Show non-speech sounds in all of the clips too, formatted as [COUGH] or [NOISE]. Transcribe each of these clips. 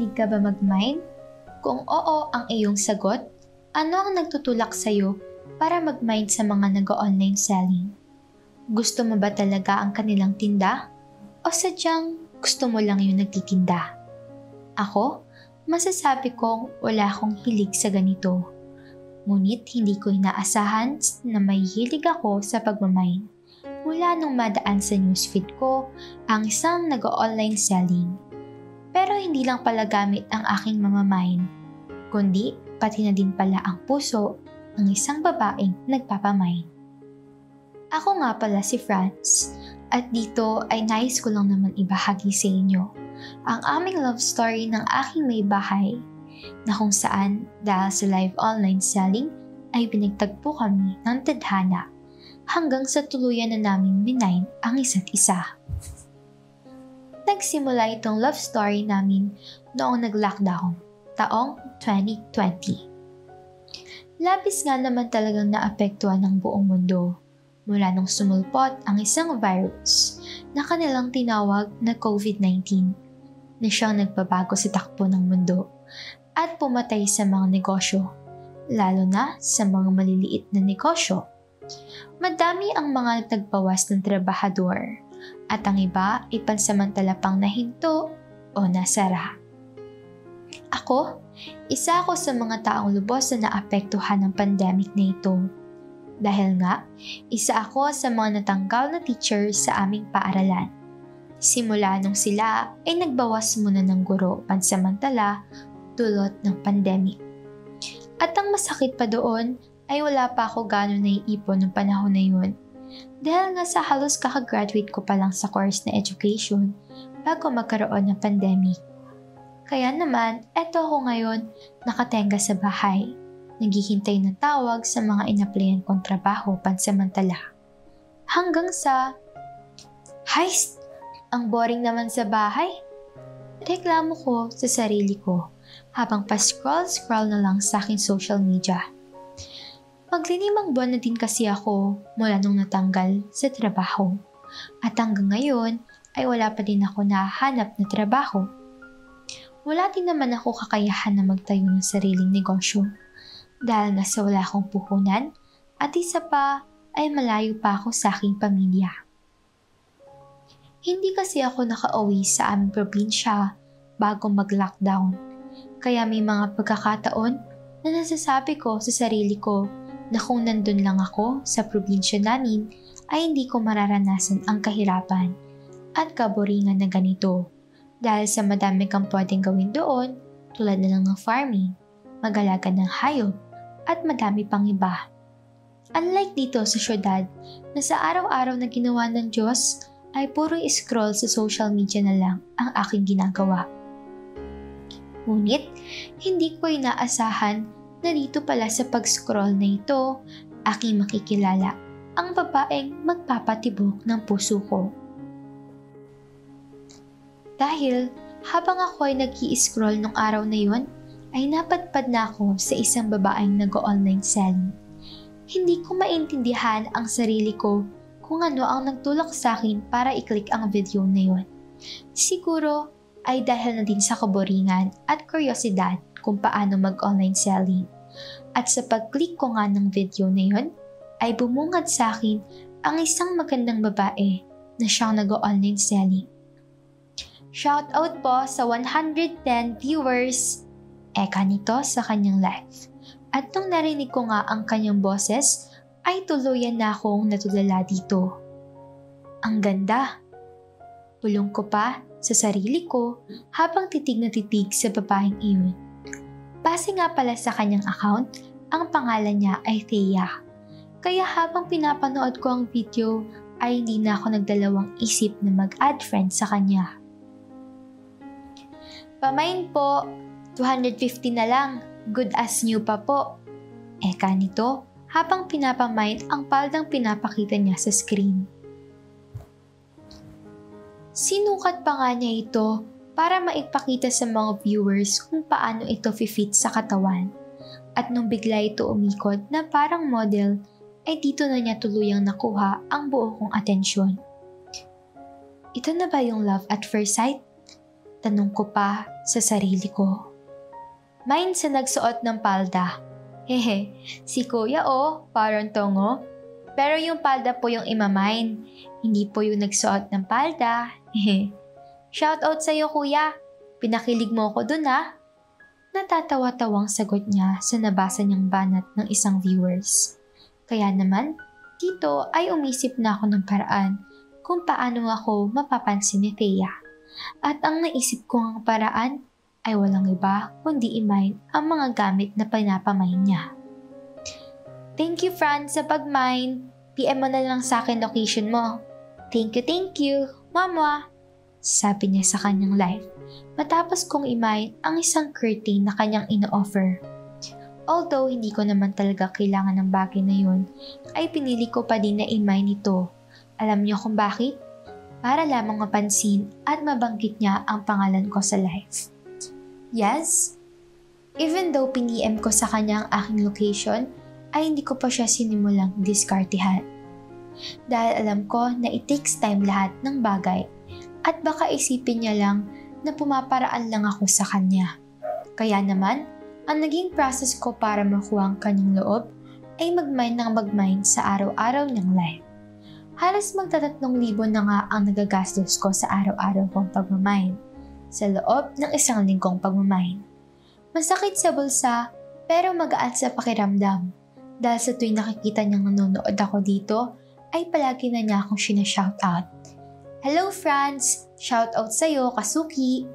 Mahilig ka ba mag-mine? Kung oo ang iyong sagot, ano ang nagtutulak sa'yo para mag-mine sa mga nag-online selling? Gusto mo ba talaga ang kanilang tinda? O sadyang gusto mo lang yung nagtitinda? Ako, masasabi kong wala akong hilig sa ganito. Ngunit hindi ko inaasahan na may hilig ako sa pagmamine mula nung madaan sa newsfeed ko ang isang nag-online selling. Pero hindi lang pala gamit ang aking mamamain, kundi pati na din pala ang puso ng isang babaeng nagpapamain. Ako nga pala si Franz at dito ay nais ko lang naman ibahagi sa inyo ang aming love story ng aking may bahay na kung saan dahil sa live online selling ay binagtagpo kami ng tadhana hanggang sa tuluyan na namin minain ang isa't isa. Nagsimula itong love story namin noong nag-lockdown, taong 2020. Labis nga naman talagang naapektuhan ng buong mundo mula nung sumulpot ang isang virus na kanilang tinawag na COVID-19 na siyang nagbabago sa takbo ng mundo at pumatay sa mga negosyo, lalo na sa mga maliliit na negosyo Madami ang mga nagbawas ng trabahador at ang iba ay pansamantala pang nahinto o nasara. Ako, isa ako sa mga taong lubos na naapektuhan ng pandemic na ito. Dahil nga, isa ako sa mga natanggal na teacher sa aming paaralan. Simula nung sila ay nagbawas muna ng guro pansamantala dulot ng pandemic. At ang masakit pa doon ay wala pa ako gano'n naiipon ng panahon na yun. Dahil nga sa halos kakagraduate ko pa lang sa course na education bago magkaroon ng pandemic. Kaya naman, eto ako ngayon nakatenga sa bahay. Naghihintay ng tawag sa mga inaplayan kong trabaho pansamantala. Hanggang sa, Heist! Ang boring naman sa bahay. Reklamo ko sa sarili ko habang pa-scroll-scroll na lang sa aking social media Maglilimang buwan na din kasi ako mula nung natanggal sa trabaho. At hanggang ngayon ay wala pa din ako nahanap na trabaho. Wala din naman ako kakayahan na magtayo ng sariling negosyo dahil nga sa wala akong puhunan at isa pa ay malayo pa ako sa aking pamilya. Hindi kasi ako nakauwi sa aming probinsya bago mag-lockdown. Kaya may mga pagkakataon na nasasabi ko sa sarili ko na kung nandun lang ako sa probinsya namin ay hindi ko mararanasan ang kahirapan at kaboringan na ganito dahil sa madami kang pwedeng gawin doon tulad na lang ng farming, magalaga ng hayop at madami pang iba. Unlike dito sa syudad na sa araw-araw na ginawa ng Diyos ay puro scroll sa social media na lang ang aking ginagawa. Ngunit, hindi ko inaasahan na dito pala sa pag-scroll na ito, aking makikilala ang babaeng magpapatibok ng puso ko. Dahil habang ako ay nag scroll nung araw na yon, ay napadpad na ako sa isang babaeng nag-online selling. Hindi ko maintindihan ang sarili ko kung ano ang nagtulak sa akin para i-click ang video na yon. Siguro ay dahil na din sa kaboringan at kuryosidad kung paano mag-online selling. At sa pag-click ko nga ng video na yon, ay bumungad sa akin ang isang magandang babae na siyang nag-online selling. Shoutout po sa 110 viewers eka nito sa kanyang live. At nung narinig ko nga ang kanyang boses, ay tuluyan na akong natulala dito. Ang ganda! Bulong ko pa sa sarili ko habang titig na titig sa babaeng iyon. Base nga pala sa kanyang account, ang pangalan niya ay Thea. Kaya habang pinapanood ko ang video, ay hindi na ako nagdalawang isip na mag-add friend sa kanya. Pamain po, 250 na lang, good as new pa po. Eka nito, habang pinapamain ang paldang pinapakita niya sa screen. Sinukat pa nga niya ito para maipakita sa mga viewers kung paano ito fit sa katawan. At nung bigla ito umikot na parang model, ay dito na niya tuluyang nakuha ang buo kong atensyon. Ito na ba yung love at first sight? Tanong ko pa sa sarili ko. Mine sa nagsuot ng palda. Hehe, [LAUGHS] si kuya oh, parang tongo. Pero yung palda po yung imamine. Hindi po yung nagsuot ng palda. Hehe. Shout out sa'yo kuya. Pinakilig mo ko dun ah. Natatawa-tawang sagot niya sa nabasa niyang banat ng isang viewers. Kaya naman, dito ay umisip na ako ng paraan kung paano ako mapapansin ni Thea. At ang naisip kong paraan ay walang iba kundi i-mine ang mga gamit na pinapamine niya. Thank you, Franz, sa pag-mine. PM mo na lang sa akin location mo. Thank you, thank you, mama. Sabi niya sa kanyang live matapos kong i-mine ang isang curtain na kanyang ino-offer. Although hindi ko naman talaga kailangan ng bagay na yun, ay pinili ko pa din na i-mine ito. Alam niyo kung bakit? para lamang mapansin at mabanggit niya ang pangalan ko sa live. Yes, even though piniem ko sa kanya ang aking location, ay hindi ko pa siya sinimulang diskartihan. Dahil alam ko na it takes time lahat ng bagay at baka isipin niya lang na pumaparaan lang ako sa kanya. Kaya naman, ang naging process ko para makuha ang kanyang loob ay mag-mind ng mag-mind sa araw-araw niyang life halos magtatatlong libo na nga ang nagagastos ko sa araw-araw kong pagmamain sa loob ng isang linggong pagmamain. Masakit sa bulsa pero magaan sa pakiramdam dahil sa tuwing nakikita niyang nanonood ako dito ay palagi na niya akong sinashoutout. Hello Franz! Shoutout sa'yo, Kasuki!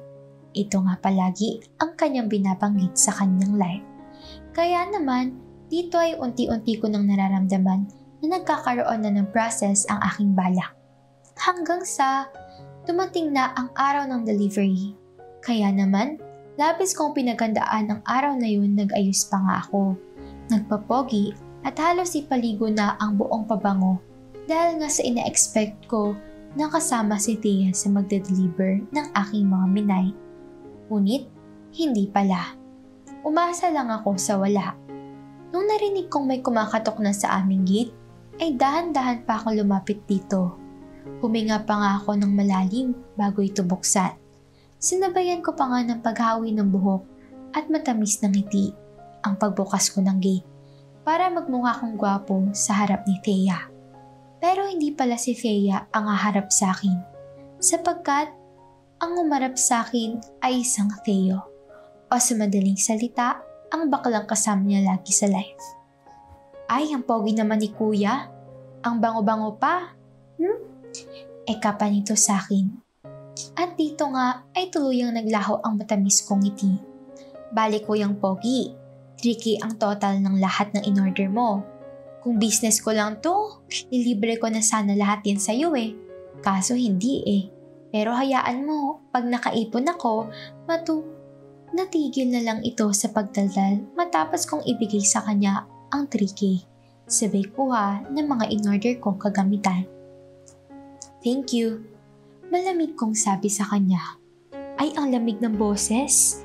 Ito nga palagi ang kanyang binabanggit sa kanyang live. Kaya naman, dito ay unti-unti ko nang nararamdaman na nagkakaroon na ng process ang aking balak. Hanggang sa dumating na ang araw ng delivery. Kaya naman, labis kong pinagandaan ang araw na yun nag-ayos pa nga ako. Nagpapogi at halos ipaligo na ang buong pabango dahil nga sa ina-expect ko na kasama si Tia sa magde-deliver ng aking mga minay. Ngunit, hindi pala. Umasa lang ako sa wala. Nung narinig kong may kumakatok na sa aming gate, ay dahan-dahan pa akong lumapit dito. Huminga pa nga ako ng malalim bago ito buksan. Sinabayan ko pa nga ng paghawi ng buhok at matamis ng ngiti ang pagbukas ko ng gate para magmukha kong gwapo sa harap ni Thea. Pero hindi pala si Thea ang haharap sa akin sapagkat ang umarap sa akin ay isang Theo o sa madaling salita, ang baklang kasama niya lagi sa life. Ay, ang pogi naman ni kuya. Ang bango-bango pa. Hmm? Eka pa nito sa akin. At dito nga ay tuluyang naglaho ang matamis kong ngiti. Balik ko yung pogi. Tricky ang total ng lahat ng in-order mo. Kung business ko lang to, ilibre ko na sana lahat yan sa'yo eh. Kaso hindi eh. Pero hayaan mo, pag nakaipon ako, matu natigil na lang ito sa pagdaldal matapos kong ibigay sa kanya ang 3K. Sabay kuha ng mga in-order kong kagamitan. Thank you. Malamig kong sabi sa kanya. Ay, ang lamig ng boses.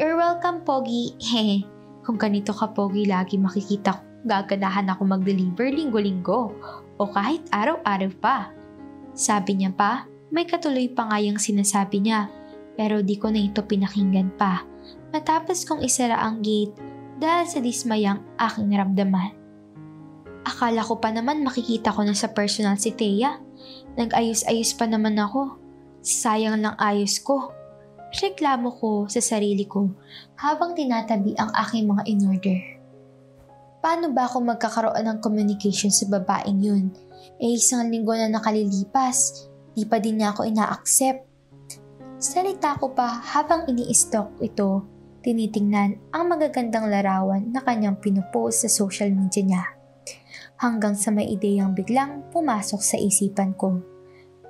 You're welcome, Pogi. Hehe, [LAUGHS] kung ganito ka, Pogi, lagi makikita ko. Gaganahan ako mag-deliver linggo-linggo o kahit araw-araw pa. Sabi niya pa, may katuloy pa nga yung sinasabi niya pero di ko na ito pinakinggan pa. Matapos kong isara ang gate dahil sa dismayang aking naramdaman. Akala ko pa naman makikita ko na sa personal si Thea. Nag-ayos-ayos pa naman ako. Sayang lang ayos ko. Reklamo ko sa sarili ko habang tinatabi ang aking mga in-order. Paano ba ako magkakaroon ng communication sa babaeng yun? Eh isang linggo na nakalilipas, di pa din niya ako ina-accept. Salita ko pa habang ini-stalk ito tinitingnan ang magagandang larawan na kanyang pinupost sa social media niya. Hanggang sa may ideyang biglang pumasok sa isipan ko.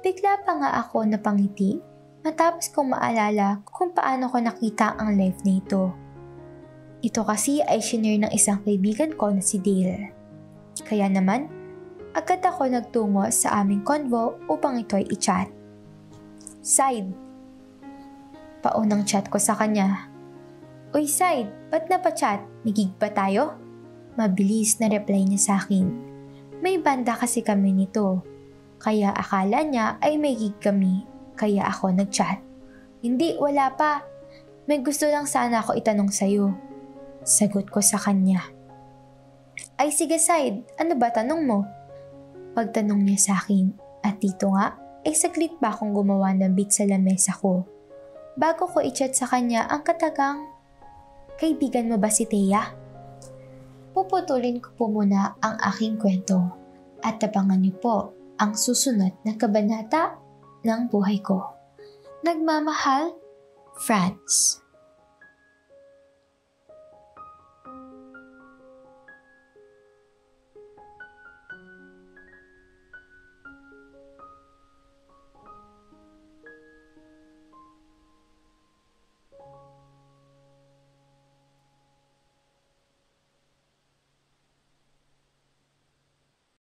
Bigla pa nga ako napangiti matapos kong maalala kung paano ko nakita ang live na ito. Ito kasi ay shinare ng isang kaibigan ko na si Dale. Kaya naman, agad ako nagtungo sa aming convo upang ito ay i-chat. Side. Paunang chat ko sa kanya Uy, Side, ba't napachat? Nagig ba tayo? Mabilis na reply niya sa akin. May banda kasi kami nito. Kaya akala niya ay may gig kami, kaya ako nagchat. Hindi, wala pa. May gusto lang sana ako itanong sa'yo. Sagot ko sa kanya. Ay sige side, ano ba tanong mo? Pagtanong niya sa akin, at dito nga, ay saglit ba akong gumawa ng beat sa lamesa ko? Bago ko i-chat sa kanya ang katagang, Kaibigan mo ba si Thea? Puputulin ko po muna ang aking kwento at tabangan niyo po ang susunod na kabanata ng buhay ko. Nagmamahal, France.